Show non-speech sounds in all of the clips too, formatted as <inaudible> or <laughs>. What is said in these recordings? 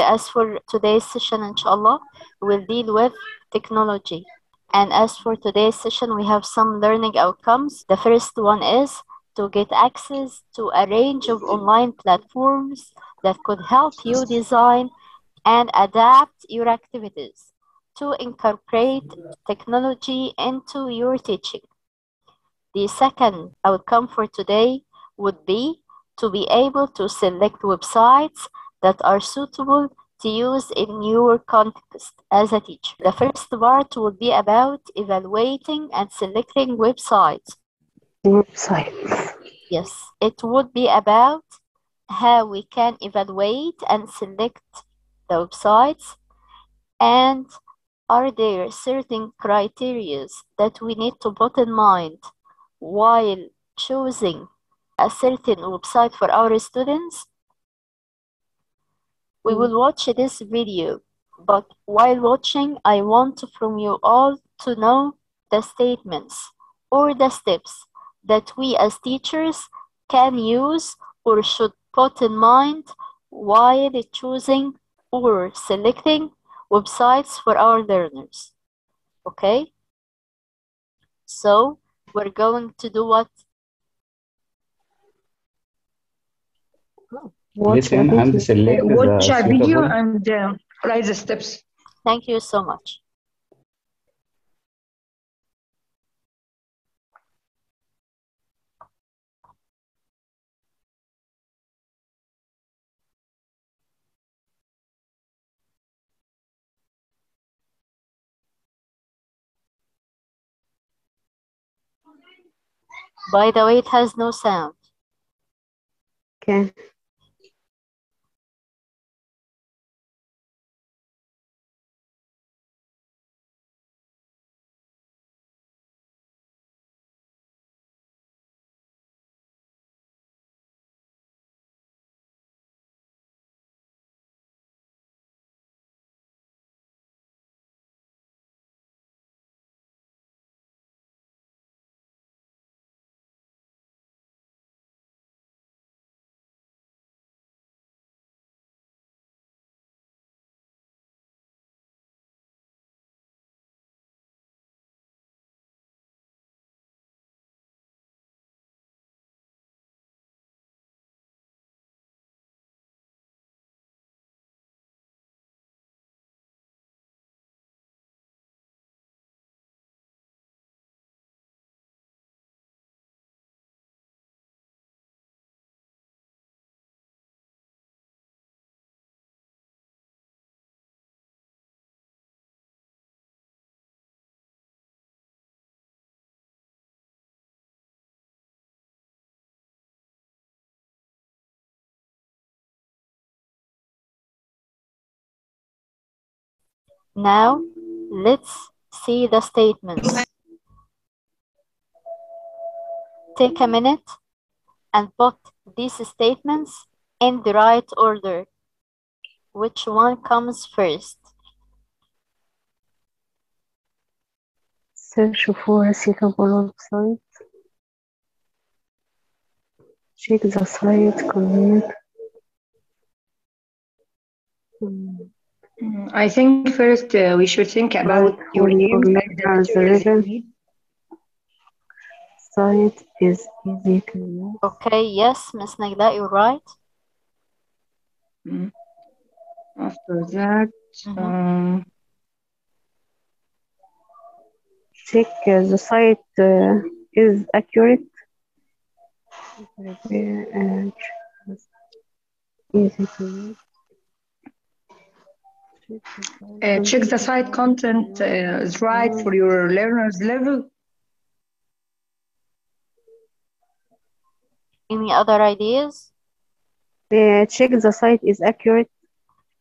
As for today's session, inshallah, we'll deal with technology. And as for today's session, we have some learning outcomes. The first one is to get access to a range of online platforms that could help you design and adapt your activities to incorporate technology into your teaching. The second outcome for today would be to be able to select websites that are suitable to use in your context as a teacher. The first part will be about evaluating and selecting websites. Websites. Yes, it would be about how we can evaluate and select the websites and are there certain criteria that we need to put in mind while choosing a certain website for our students? We will watch this video, but while watching, I want from you all to know the statements or the steps that we as teachers can use or should put in mind while choosing or selecting websites for our learners. Okay? So we're going to do what? Watch Listen a and video. select the Watch a video and uh, write the steps. Thank you so much. By the way, it has no sound. Okay. Now, let's see the statements. Take a minute and put these statements in the right order. Which one comes first? Search for a suitable website. Check the site content. Hmm. Mm, I think first uh, we should think about Right, your for- name for and learners the materials you level. need. Site is easy to use. Okay, yes, Miss Nagla, you're right. Mm. After that, Mhm. um, Check uh, the site uh, is accurate. Prepare and choose. Easy to use. Uh, check the site content uh, is right for your learners level. Any other ideas? Uh, check the site is accurate.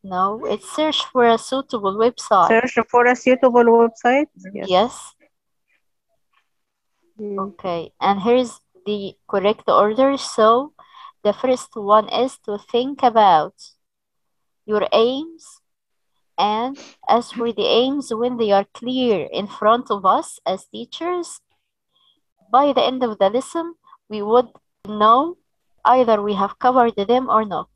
No, it's search for a suitable website. Search for a suitable website. Yes. Yes. Mm. Okay, and here's the correct order. So the first one is to think about your aims. And as for the aims, when they are clear in front of us as teachers, by the end of the lesson, we would know either we have covered them or not.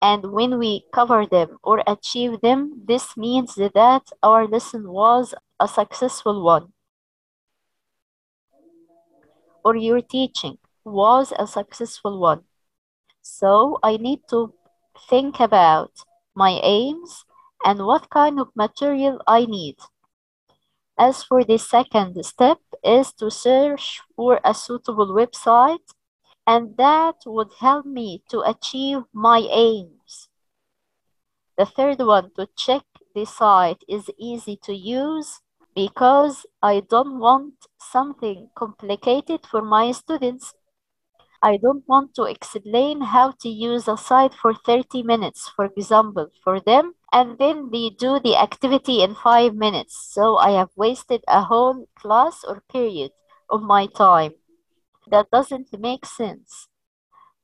And when we cover them or achieve them, this means that our lesson was a successful one. Or your teaching was a successful one. So I need to think about my aims and what kind of material I need. As for the second step is to search for a suitable website and that would help me to achieve my aims. The third one to check the site is easy to use because I don't want something complicated for my students. I don't want to explain how to use a site for 30 minutes, for example, for them, and then they do the activity in five minutes. So I have wasted a whole class or period of my time. That doesn't make sense.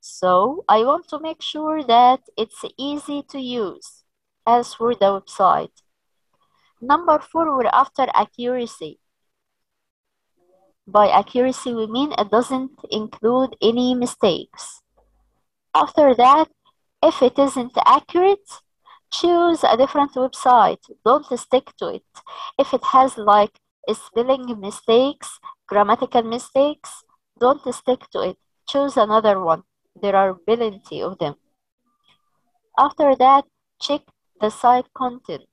So I want to make sure that it's easy to use as for the website. Number four, we're after accuracy. By accuracy, we mean it doesn't include any mistakes. After that, if it isn't accurate, choose a different website. Don't stick to it. If it has like spelling mistakes, grammatical mistakes, don't stick to it. Choose another one. There are plenty of them. After that, check the site content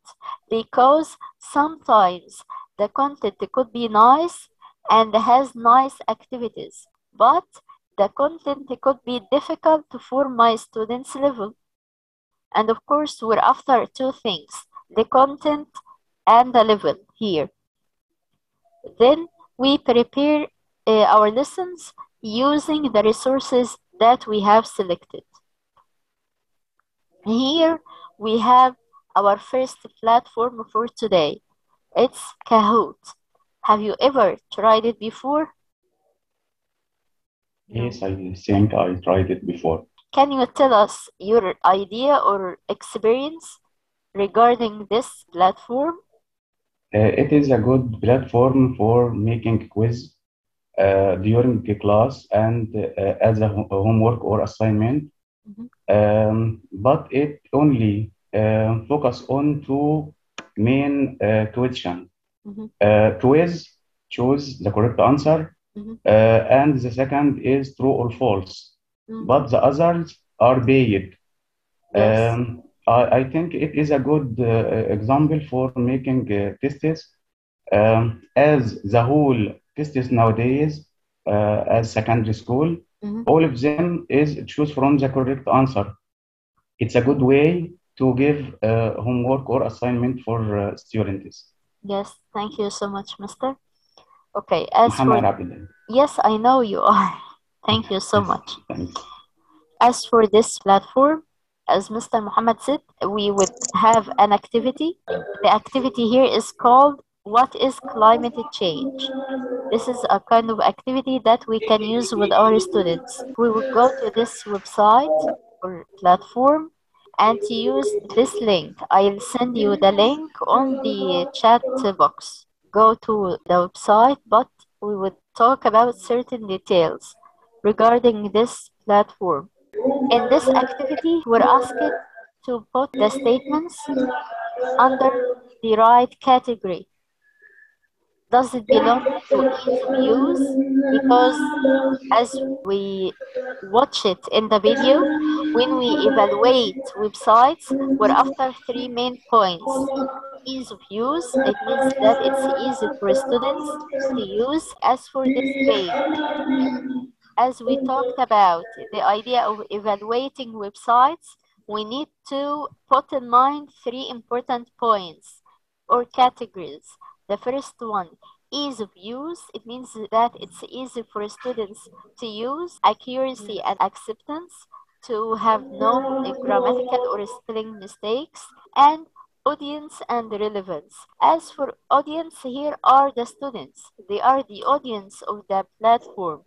because sometimes the content could be nice and has nice activities, but the content could be difficult to for my students' level. And of course, we're after two things, the content and the level here. Then we prepare uh, our lessons using the resources that we have selected. Here we have our first platform for today. It's Kahoot. Have you ever tried it before? Yes, I think I tried it before. Can you tell us your idea or experience regarding this platform? Uh, it is a good platform for making quiz uh, during the class and uh, as a ho- homework or assignment. Mhm. Um, but it only uh, focus on two main uh, question. Mhm. Uh, quiz, choose the correct answer, Mhm. uh, and the second is true or false. Mhm. But the others are paid. Yes. Um, I, I think it is a good uh, example for making uh, tests, um, as the whole tests nowadays, uh, as secondary school, Mhm. all of them is choose from the correct answer. It's a good way to give uh, homework or assignment for uh, students. Yes, thank you so much, Mister. Okay, as Muhammad for Abdullah. yes, I know you are. Thank you so much. As for this platform, as Mr. Muhammad said, we would have an activity. The activity here is called What is Climate Change? This is a kind of activity that we can use with our students. We will go to this website or platform and use this link. I'll send you the link on the chat box. Go to the website, but we would talk about certain details regarding this platform. In this activity, we're asked to put the statements under the right category. Does it belong to ease of use? Because as we watch it in the video, when we evaluate websites, we're after three main points. Ease of use, it means that it's easy for students to use. As for this page, as we talked about the idea of evaluating websites, we need to put in mind three important points or categories. The first one, ease of use. It means that it's easy for students to use, accuracy and acceptance, to have no grammatical or spelling mistakes, and audience and relevance. As for audience, here are the students. They are the audience of the platform.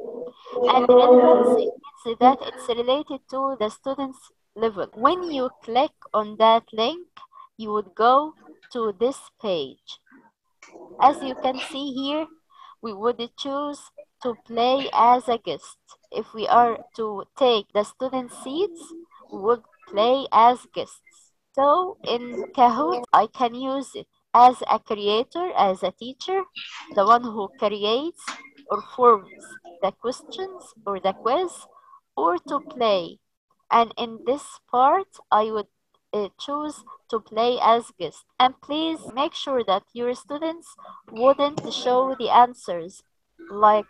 And relevance, means that it's related to the student's level. When you click on that link, you would go to this page. As you can see here, we would choose to play as a guest. If we are to take the student seats, we would play as guests. So in Kahoot, I can use it as a creator, as a teacher, the one who creates or forms the questions or the quiz, or to play. And in this part, I would uh, choose to play as guest. And please make sure that your students wouldn't show the answers like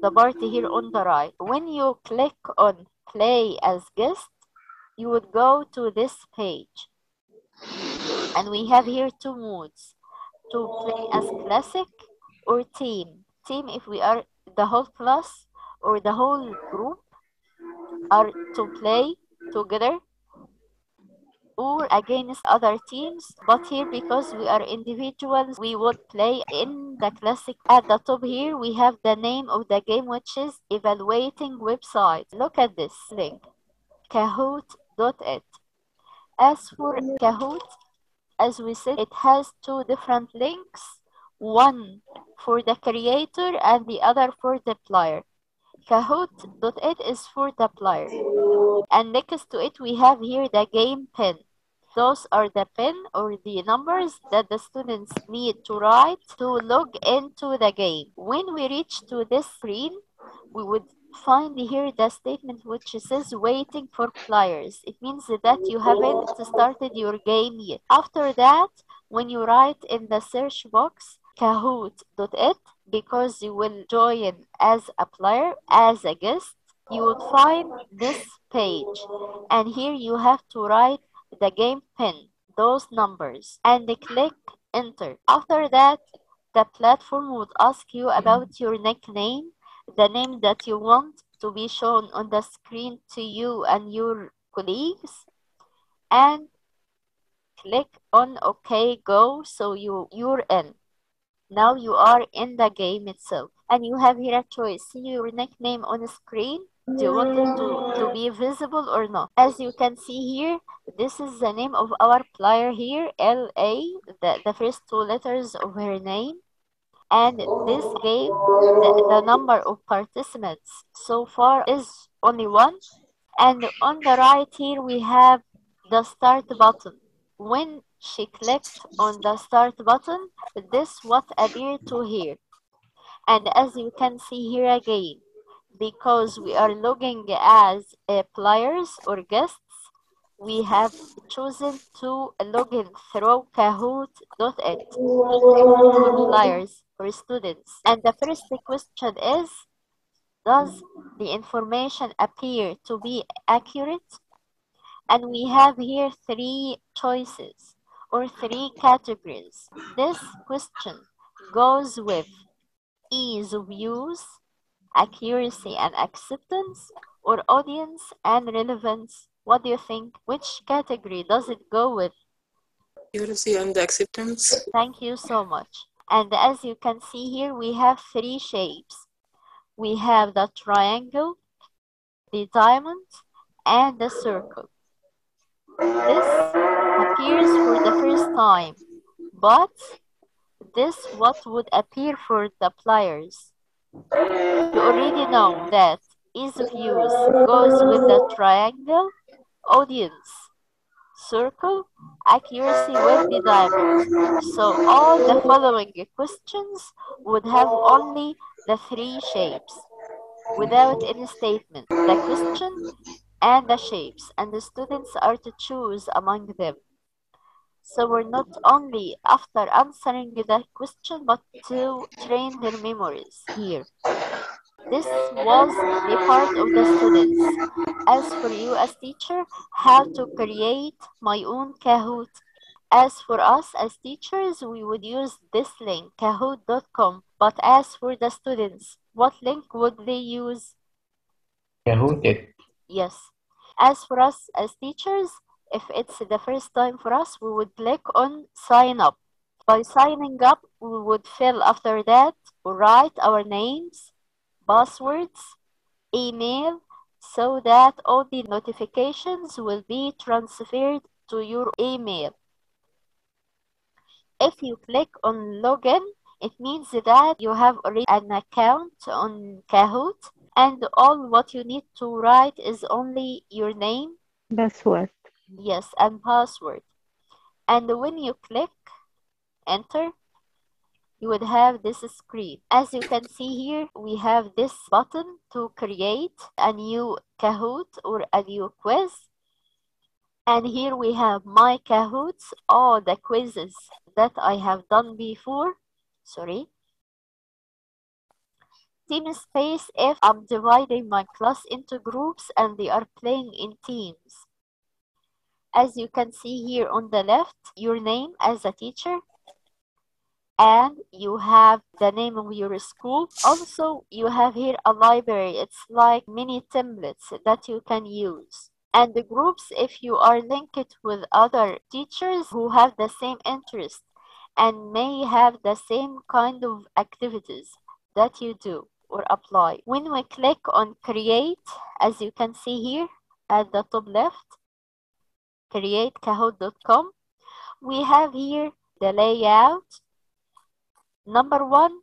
the part here on the right. When you click on play as guest, you would go to this page. And we have here two modes to play as classic or team. Team if we are the whole class or the whole group are to play together or against other teams. But here, because we are individuals, we would play in the classic. At the top here, we have the name of the game, which is evaluating website. Look at this link, As for Kahoot, as we said, it has two different links, one for the creator and the other for the player. Kahoot.it is for the player. And next to it, we have here the game pin. Those are the pin or the numbers that the students need to write to log into the game. When we reach to this screen, we would find here the statement which says waiting for players. It means that you haven't started your game yet. After that, when you write in the search box kahoot.it, because you will join as a player, as a guest, you would find this page. And here you have to write the game pin, those numbers, and click enter. After that, the platform would ask you about your nickname, the name that you want to be shown on the screen to you and your colleagues, and click on OK, go, so you, you're in. Now you are in the game itself. And you have here a choice. See your nickname on the screen? Do you want it to, to be visible or not? As you can see here, this is the name of our player here, LA, the, the first two letters of her name. And this game, the, the number of participants so far is only one. And on the right here, we have the start button. When she clicked on the start button, this what appeared to her. And as you can see here again, because we are logging as uh, players or guests, we have chosen to log in through kahoot.it players, for students. And the first question is, does the information appear to be accurate? And we have here three choices or three categories. This question goes with ease of use, accuracy and acceptance, or audience and relevance. What do you think? Which category does it go with? Accuracy and acceptance. Thank you so much. And as you can see here, we have three shapes. We have the triangle, the diamond, and the circle. This appears for the first time, but this what would appear for the players. You already know that ease of use goes with the triangle, audience, circle, accuracy with the diamond. So all the following questions would have only the three shapes without any statement. The question and the shapes, and the students are to choose among them. So we're not only after answering the question, but to train their memories here. This was the part of the students. As for you as teacher, how to create my own Kahoot. As for us as teachers, we would use this link, kahoot.com. But as for the students, what link would they use? Kahoot.it. Yes. As for us as teachers, if it's the first time for us, we would click on sign up. By signing up, we would fill after that, write our names, passwords, email, so that all the notifications will be transferred to your email. If you click on login, it means that you have already an account on Kahoot and all what you need to write is only your name, Password. Yes, and password. And when you click enter, you would have this screen. As you can see here, we have this button to create a new Kahoot or a new quiz. And here we have my Kahoots, all the quizzes that I have done before. Sorry. Team space if I'm dividing my class into groups and they are playing in teams. As you can see here on the left, your name as a teacher, and you have the name of your school. Also, you have here a library. It's like mini templates that you can use. And the groups, if you are linked with other teachers who have the same interest and may have the same kind of activities that you do or apply. When we click on create, as you can see here at the top left, createkahoot.com, we have here the layout. Number one,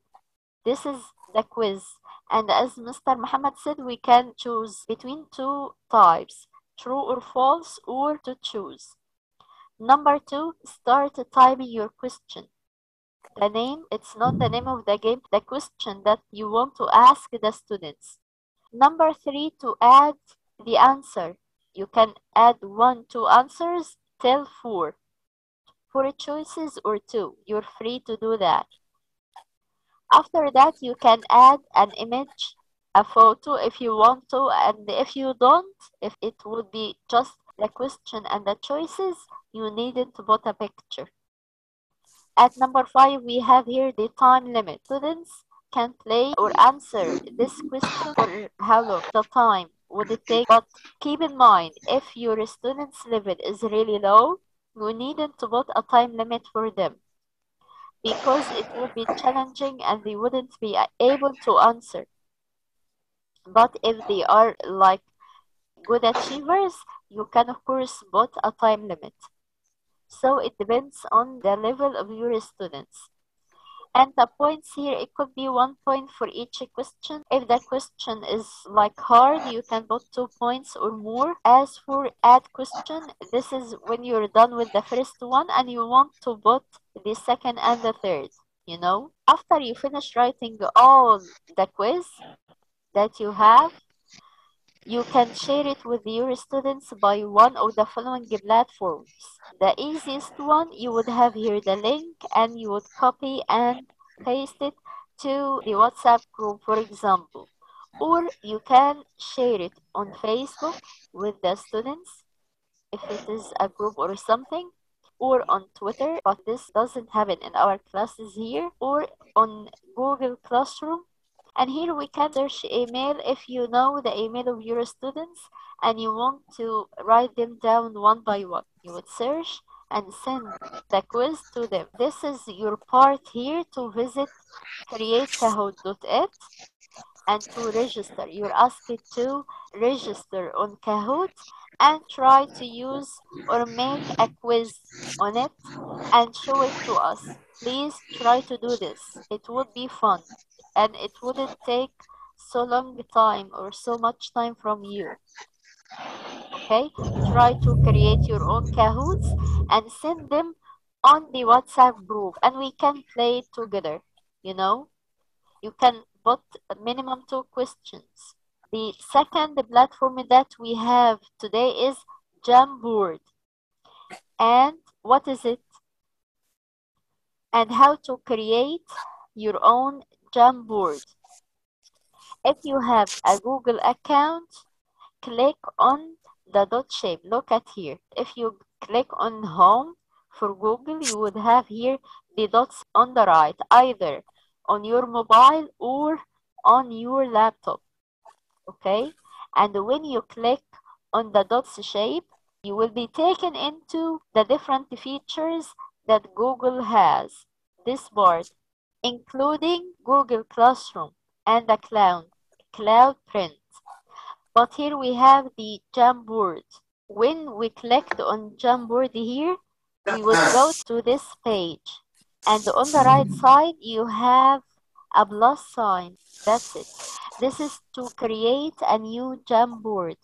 this is the quiz. And as Mr. Muhammad said, we can choose between two types, true or false, or to choose. Number two, start typing your question. The name, it's not the name of the game, the question that you want to ask the students. Number three, to add the answer. You can add one, two answers till four. Four choices or two. You're free to do that. After that, you can add an image, a photo if you want to, and if you don't, if it would be just the question and the choices, you needed to put a picture. At number five, we have here the time limit. Students can play or answer this question for how long, the time would it take. But keep in mind, if your student's level is really low, you needn't to put a time limit for them because it would be challenging and they wouldn't be able to answer. But if they are like good achievers, you can of course put a time limit. So it depends on the level of your students. And the points here, it could be one point for each question. If the question is like hard, you can put two points or more. As for add question, this is when you're done with the first one and you want to put the second and the third, you know? After you finish writing all the quiz that you have, you can share it with your students by one of the following platforms. The easiest one, you would have here the link and you would copy and paste it to the WhatsApp group, for example. Or you can share it on Facebook with the students if it is a group or something, or on Twitter, but this doesn't happen in our classes here, or on Google Classroom and here we can search email if you know the email of your students and you want to write them down one by one. You would search and send the quiz to them. This is your part here to visit createkahoot.it and to register. You're asked to register on Kahoot and try to use or make a quiz on it and show it to us. Please try to do this. It would be fun and it wouldn't take so long time or so much time from you. Okay, try to create your own Kahoots and send them on the WhatsApp group and we can play it together. You know, you can put a minimum two questions. The second platform that we have today is Jamboard. And what is it? And how to create your own Jamboard. If you have a Google account, click on the dot shape. Look at here. If you click on home for Google, you would have here the dots on the right, either on your mobile or on your laptop. Okay? And when you click on the dots shape, you will be taken into the different features that Google has. This board including Google Classroom and the cloud, cloud print. But here we have the Jamboard. When we clicked on Jamboard here, we will go to this page. And on the right side, you have a plus sign. That's it. This is to create a new Jamboard.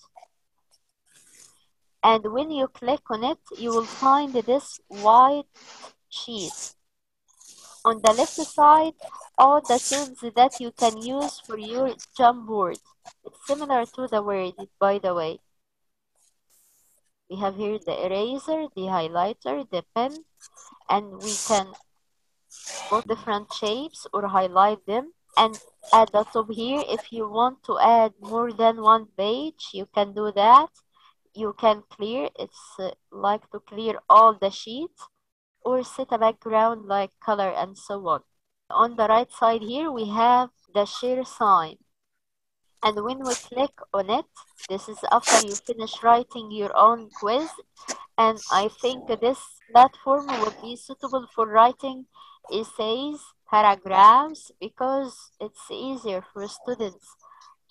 And when you click on it, you will find this white sheet. On the left side, all the tools that you can use for your Jamboard. It's similar to the word, by the way. We have here the eraser, the highlighter, the pen, and we can put different shapes or highlight them. And at the top here, if you want to add more than one page, you can do that. You can clear, it's uh, like to clear all the sheets or set a background like color and so on. On the right side here, we have the share sign. And when we click on it, this is after you finish writing your own quiz. And I think this platform would be suitable for writing essays, paragraphs, because it's easier for students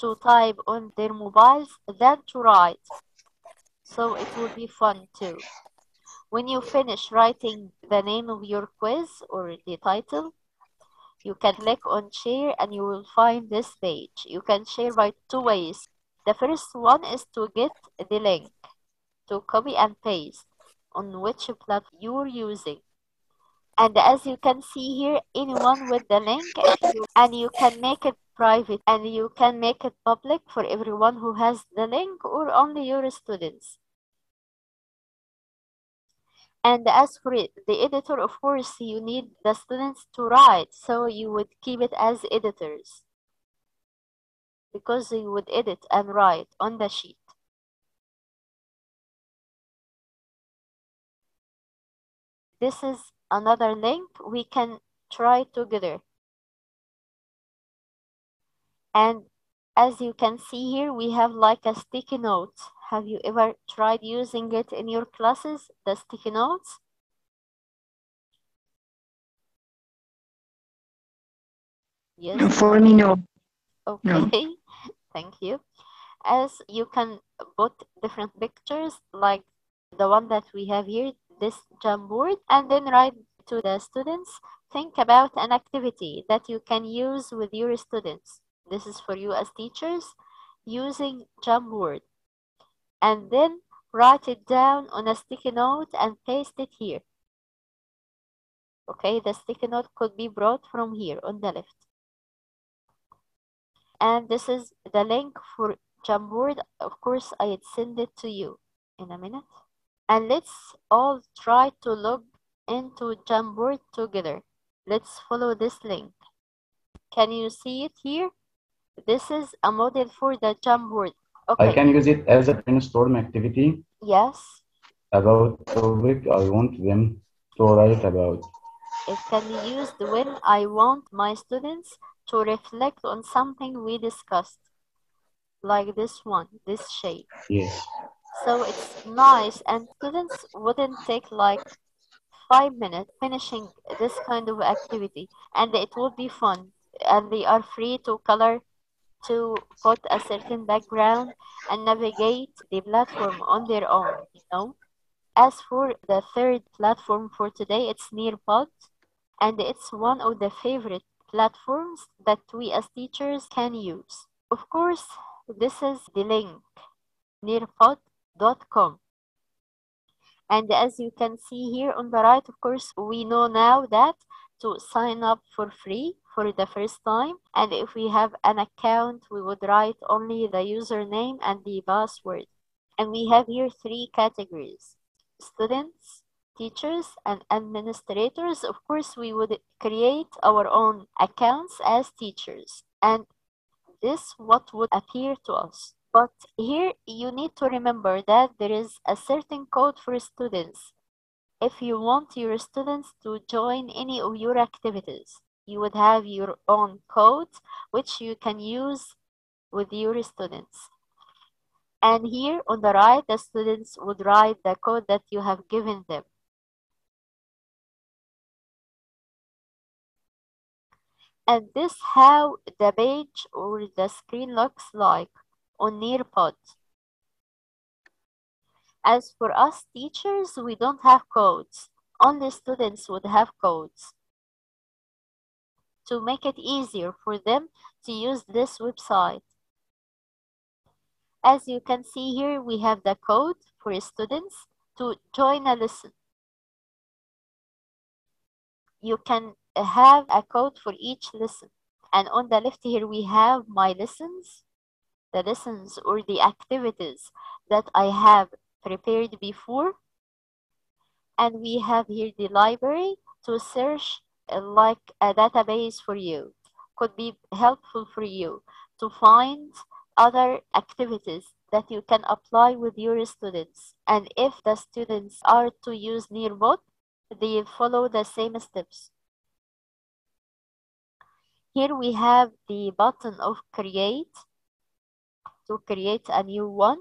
to type on their mobiles than to write. So it will be fun too. When you finish writing the name of your quiz or the title, you can click on share and you will find this page. You can share by two ways. The first one is to get the link to copy and paste on which platform you're using. And as you can see here, anyone with the link, and you can make it private and you can make it public for everyone who has the link or only your students. And as for it, the editor, of course, you need the students to write, so you would keep it as editors because you would edit and write on the sheet. This is another link we can try together. And as you can see here, we have like a sticky note. Have you ever tried using it in your classes, the sticky notes? Yes. For me, no. Okay, <laughs> thank you. As you can put different pictures like the one that we have here, this Jamboard, and then write to the students, think about an activity that you can use with your students. This is for you as teachers using Jamboard. And then write it down on a sticky note and paste it here. Okay, the sticky note could be brought from here on the left. And this is the link for Jamboard. Of course, I send it to you in a minute. And let's all try to log into Jamboard together. Let's follow this link. Can you see it here? This is a model for the Jamboard. Okay. I can use it as a brainstorm activity Yes, about topic I want them to write about. it can be used when I want my students to reflect on something we discussed, like this one, this shape. Yes. So it's nice, and students wouldn't take like five minutes finishing this kind of activity, and it would be fun. And they are free to color, to put a certain background, and navigate the platform on their own, you know. As for the third platform for today, it's Nearpod, and it's one of the favorite platforms that we as teachers can use. Of course, this is the link, nearpod.com. And as you can see here on the right, of course, we know now that to sign up for free for the first time. And if we have an account, we would write only the username and the password. And we have here three categories, students, teachers, and administrators. Of course, we would create our own accounts as teachers. And this what would appear to us. But here you need to remember that there is a certain code for students. If you want your students to join any of your activities, you would have your own code which you can use with your students. And here on the right, the students would write the code that you have given them. And this how the page or the screen looks like on Nearpod. As for us teachers, we don't have codes. Only students would have codes. To make it easier for them to use this website. As you can see here, we have the code for students to join a lesson. You can have a code for each lesson. And on the left here, we have my lessons, the lessons or the activities that I have prepared before. And we have here the library to search like a database for you. Could be helpful for you to find other activities that you can apply with your students. And if the students are to use Nearpod, they follow the same steps. Here we have the button of create to create a new one.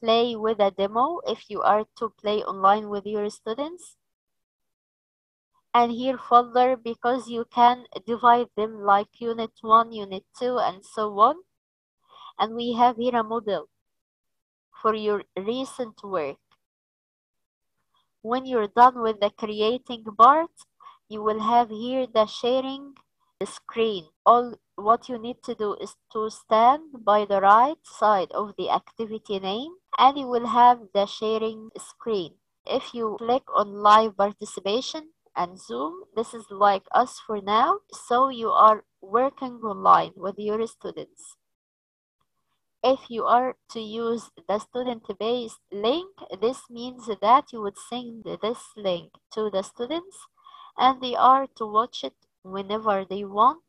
Play with a demo if you are to play online with your students. And here folder because you can divide them like unit 1, unit 2, and so on. And we have here a model for your recent work. When you're done with the creating part, you will have here the sharing screen. All what you need to do is to stand by the right side of the activity name and you will have the sharing screen. If you click on live participation and Zoom, this is like us for now. So you are working online with your students. If you are to use the student-based link, this means that you would send this link to the students and they are to watch it whenever they want.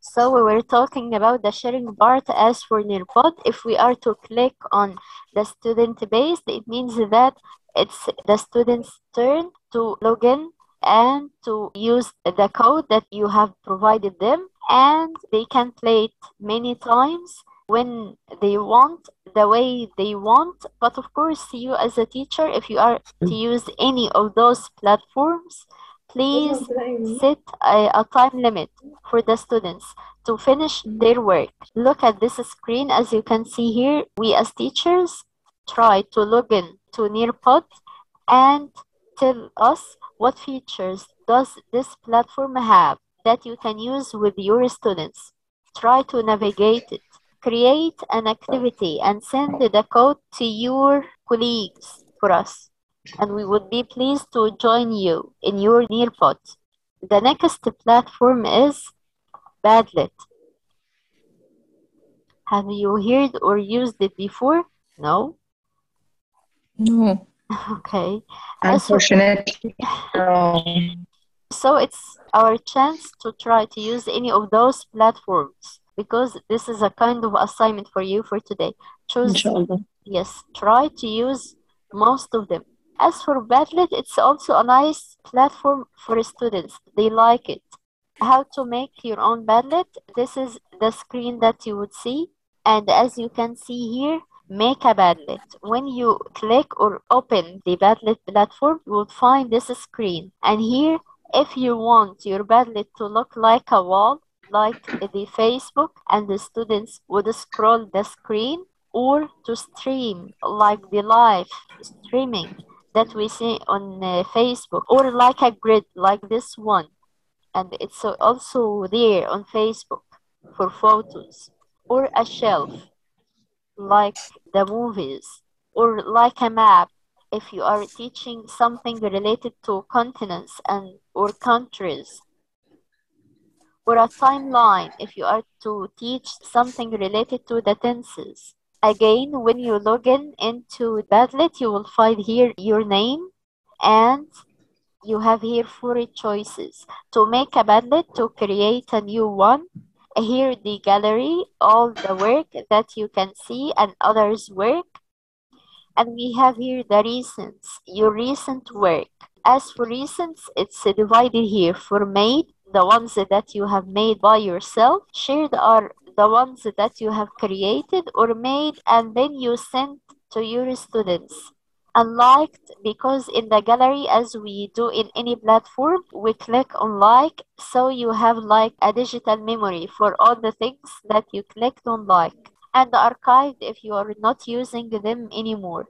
So we were talking about the sharing part as for Nearpod. If we are to click on the student-based, it means that it's the student's turn to log in and to use the code that you have provided them. And they can play it many times when they want the way they want. But of course you as a teacher if you are to mm. use any of those platforms please set a, a time limit for the students to finish their work. Look at this screen. As you can see here we as teachers try to log in to nearpod and tell us what features does this platform have that you can use with your students try to navigate it create an activity and send the code to your colleagues for us. And we would be pleased to join you in your Nearpod. The next platform is Padlet. Have you heard or used it before? No? No. Okay. Unfortunately. So it's our chance to try to use any of those platforms because this is a kind of assignment for you for today. Choose Inshallah. Yes, try to use most of them. As for Padlet, it's also a nice platform for students. They like it. How to make your own Padlet? This is the screen that you would see. And as you can see here, make a Padlet. When you click or open the Padlet platform, you will find this screen. And here, if you want your Padlet to look like a wall, like the Facebook, and the students would scroll the screen, or to stream like the live streaming that we see on uh, Facebook, or like a grid like this one. And it's also there on Facebook for photos, or a shelf like the movies, or like a map if you are teaching something related to continents and or countries or a timeline if you are to teach something related to the tenses. Again, when you log in into Padlet, you will find here your name and you have here four choices. To make a Padlet, to create a new one, here the gallery, all the work that you can see and others' work. And we have here the recents, your recent work. As for recents, it's divided here for made, the ones that you have made by yourself. Shared are the ones that you have created or made and then you sent to your students. And because in the gallery, as we do in any platform, we click on like, so you have like a digital memory for all the things that you clicked on like. And archived if you are not using them anymore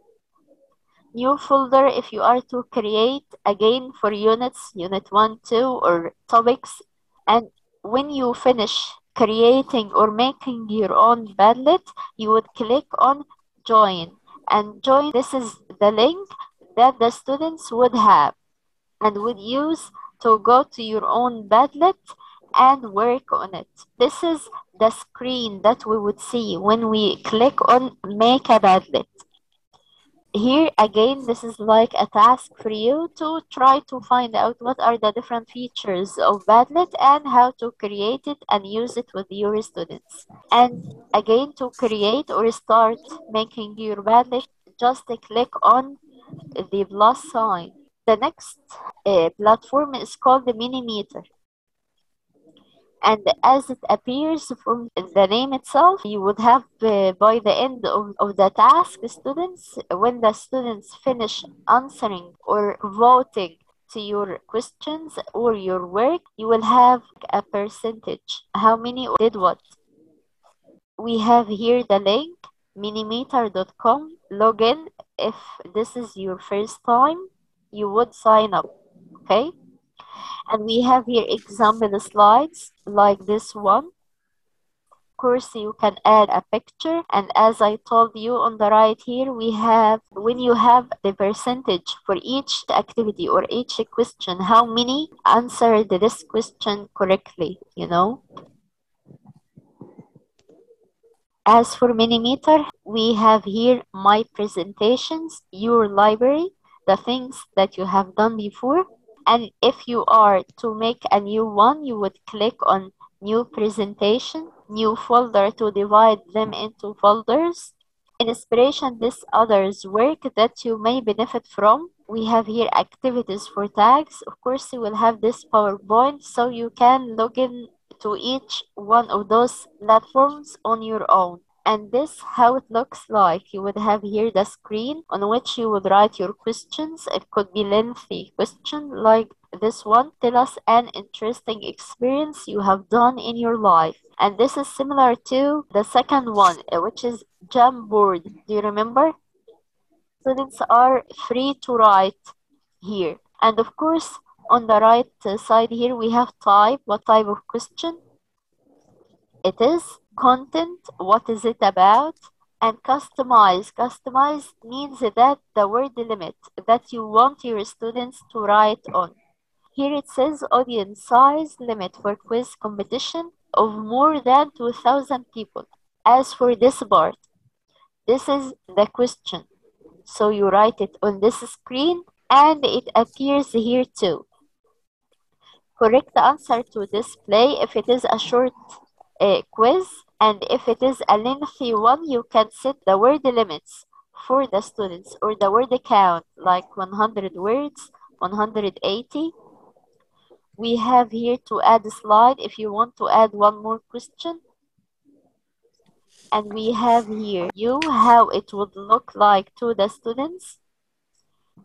new folder if you are to create again for units, unit 1, 2, or topics. And when you finish creating or making your own Padlet, you would click on join. And join, this is the link that the students would have and would use to go to your own Padlet and work on it. This is the screen that we would see when we click on make a Padlet. Here again, this is like a task for you to try to find out what are the different features of Padlet and how to create it and use it with your students. And again, to create or start making your Padlet, just click on the plus sign. The next uh, platform is called the Mentimeter. And as it appears from the name itself, you would have uh, by the end of, of the task, students, when the students finish answering or voting to your questions or your work, you will have a percentage. How many did what? We have here the link, mentimeter.com. Login. If this is your first time, you would sign up. Okay? And we have here example slides like this one. Of course, you can add a picture. And as I told you on the right here, we have, when you have the percentage for each activity or each question, how many answered this question correctly, you know? As for Mentimeter, we have here my presentations, your library, the things that you have done before. And if you are to make a new one, you would click on new presentation, new folder to divide them into folders. Inspiration, this others work that you may benefit from. We have here activities for tags. Of course, you will have this PowerPoint so you can log in to each one of those platforms on your own. And this how it looks like. You would have here the screen on which you would write your questions. It could be lengthy question like this one. Tell us an interesting experience you have done in your life. And this is similar to the second one, uh, which is Jamboard. Do you remember? Students are free to write here. And of course, on the right side here, we have type. What type of question? It is content. What is it about? And customize. Customize means that the word limit that you want your students to write on. Here it says audience size limit for quiz competition of more than 2,000 people. As for this part, this is the question. So you write it on this screen and it appears here too. Correct answer to display if it is a short uh, quiz and if it is a lengthy one, you can set the word limits for the students or the word count like 100 words, 180. We have here to add a slide if you want to add one more question. And we have here you how it would look like to the students.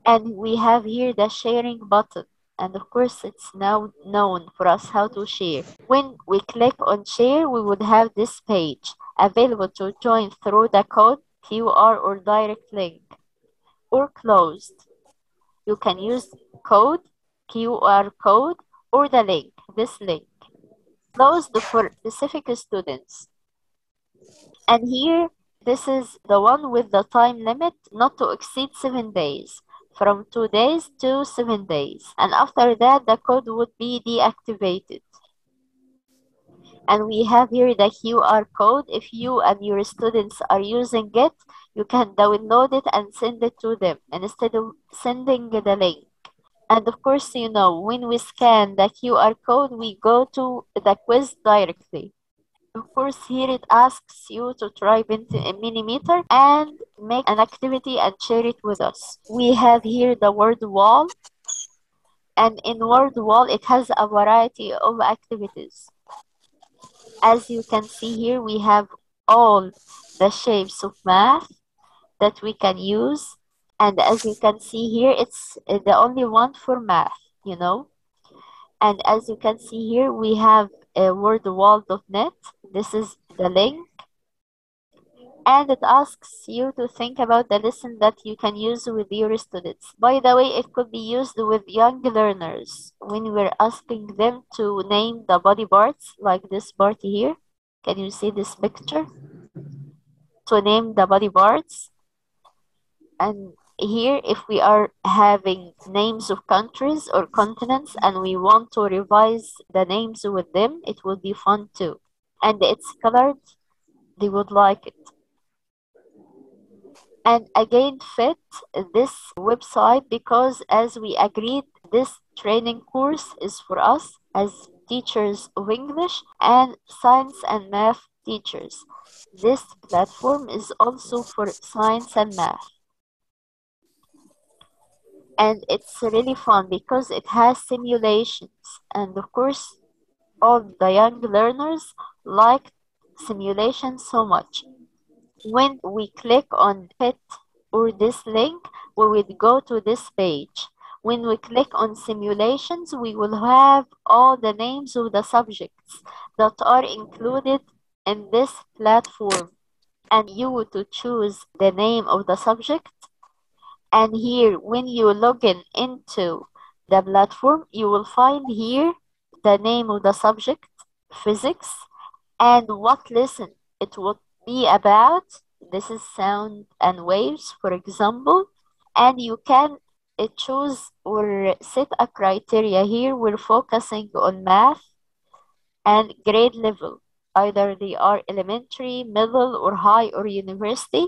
And we have here the sharing button. And of course, it's now known for us how to share. When we click on share, we would have this page available to join through the code, QR or direct link or closed. You can use code, QR code or the link, this link. Closed for specific students. And here, this is the one with the time limit not to exceed seven days from two days to seven days. And after that, the code would be deactivated. And we have here the QR code. If you and your students are using it, you can download it and send it to them instead of sending the link. And of course, you know, when we scan the QR code, we go to the quiz directly. Course, here it asks you to a Mentimeter and make an activity and share it with us. We have here the word wall. And in word wall, it has a variety of activities. As you can see here, we have all the shapes of math that we can use. And as you can see here, it's uh, the only one for math, you know. And as you can see here, we have Uh, wordwall.net. This is the link. And it asks you to think about the lesson that you can use with your students. By the way, it could be used with young learners when we're asking them to name the body parts, like this part here. Can you see this picture? To name the body parts. And here, if we are having names of countries or continents and we want to revise the names with them, it will be fun too. And it's colored, they would like it. And again, PhET this website because as we agreed, this training course is for us as teachers of English and science and math teachers. This platform is also for science and math. And it's really fun because it has simulations. And of course, all the young learners like simulations so much. When we click on PhET or this link, we would go to this page. When we click on simulations, we will have all the names of the subjects that are included in this platform. And you to choose the name of the subject. And here, when you log in into the platform, you will find here the name of the subject, physics, and what lesson it would be about. This is sound and waves, for example. And you can uh, choose or set a criteria here. We're focusing on math and grade level. Either they are elementary, middle, or high, or university.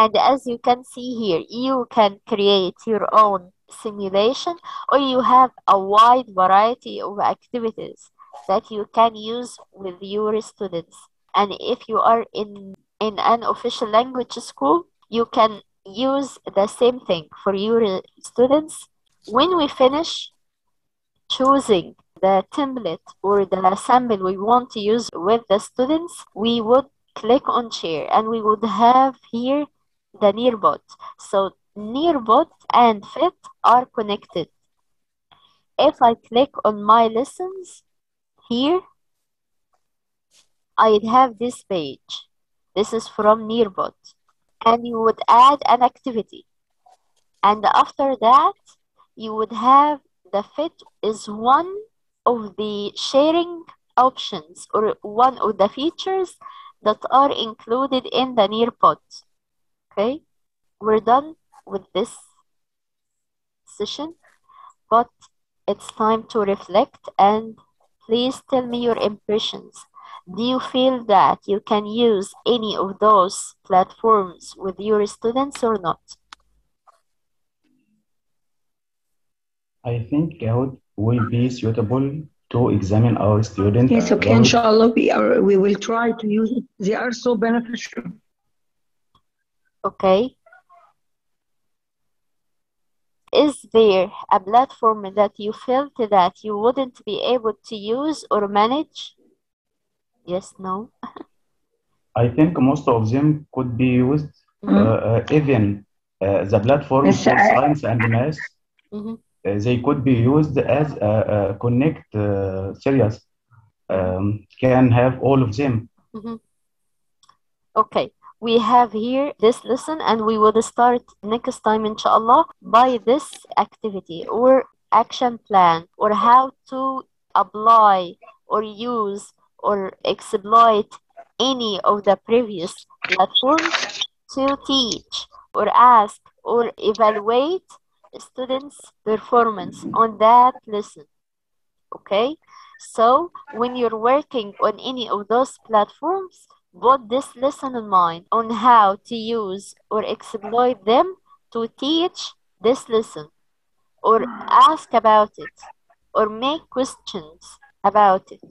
And as you can see here, you can create your own simulation or you have a wide variety of activities that you can use with your students. And if you are in, in an official language school, you can use the same thing for your students. When we finish choosing the template or the sample we want to use with the students, we would click on share and we would have here the Nearpod. So Nearpod and PhET are connected. If I click on my lessons here, I'd have this page. This is from Nearpod. And you would add an activity. And after that, you would have the PhET is one of the sharing options or one of the features that are included in the Nearpod. Okay, we're done with this session, but it's time to reflect and please tell me your impressions. Do you feel that you can use any of those platforms with your students or not? I think Kahoot will be suitable to examine our students. Yes, okay, inshallah, we are, we will try to use it. They are so beneficial. Okay. Is there a platform that you felt that you wouldn't be able to use or manage? Yes, no. I think most of them could be used, uh, uh, even uh, the platform Yes, for I- science and math, Mhm. uh, they could be used as a, a connect uh, series. Um, can have all of them. Okay, we have here this lesson and we will start next time inshallah by this activity or action plan or how to apply or use or exploit any of the previous platforms to teach or ask or evaluate students' performance on that lesson. Okay, so when you're working on any of those platforms, put this lesson in mind on how to use or exploit them to teach this lesson or ask about it or make questions about it.